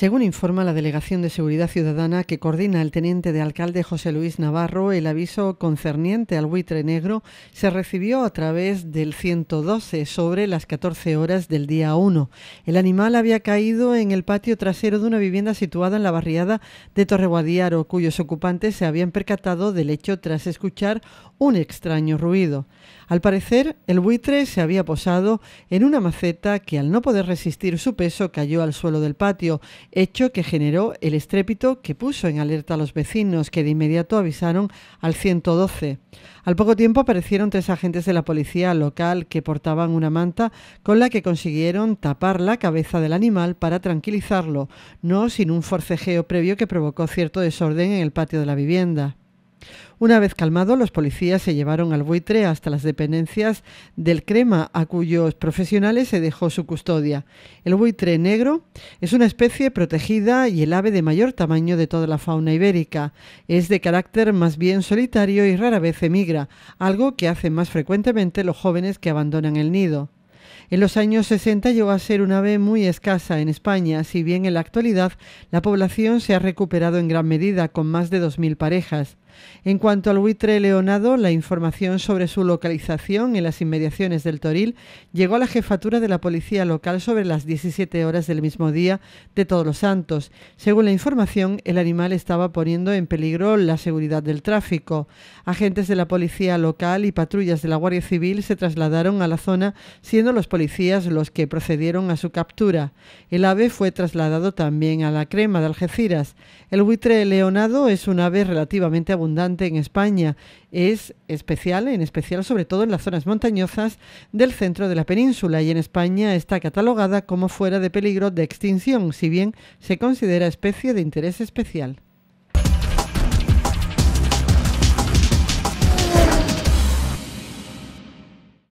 Según informa la Delegación de Seguridad Ciudadana que coordina el teniente de alcalde José Luis Navarro, el aviso concerniente al buitre negro se recibió a través del 112 sobre las 14 horas del día 1. El animal había caído en el patio trasero de una vivienda situada en la barriada de Torreguadiaro, cuyos ocupantes se habían percatado del hecho tras escuchar un extraño ruido. Al parecer, el buitre se había posado en una maceta que al no poder resistir su peso cayó al suelo del patio hecho que generó el estrépito que puso en alerta a los vecinos, que de inmediato avisaron al 112. Al poco tiempo aparecieron tres agentes de la policía local que portaban una manta con la que consiguieron tapar la cabeza del animal para tranquilizarlo, no sin un forcejeo previo que provocó cierto desorden en el patio de la vivienda. Una vez calmado, los policías se llevaron al buitre hasta las dependencias del Crema, a cuyos profesionales se dejó su custodia. El buitre negro es una especie protegida y el ave de mayor tamaño de toda la fauna ibérica. Es de carácter más bien solitario y rara vez emigra, algo que hacen más frecuentemente los jóvenes que abandonan el nido. En los años 60 llegó a ser un ave muy escasa en España, si bien en la actualidad la población se ha recuperado en gran medida, con más de 2.000 parejas. En cuanto al buitre leonado, la información sobre su localización en las inmediaciones del Toril llegó a la jefatura de la policía local sobre las 17 horas del mismo día de Todos los Santos. Según la información, el animal estaba poniendo en peligro la seguridad del tráfico. Agentes de la policía local y patrullas de la Guardia Civil se trasladaron a la zona, siendo los policías los que procedieron a su captura. El ave fue trasladado también a la crema de Algeciras. El buitre leonado es un ave relativamente abundante en España. Es especial, en especial sobre todo en las zonas montañosas del centro de la península y en España está catalogada como fuera de peligro de extinción, si bien se considera especie de interés especial.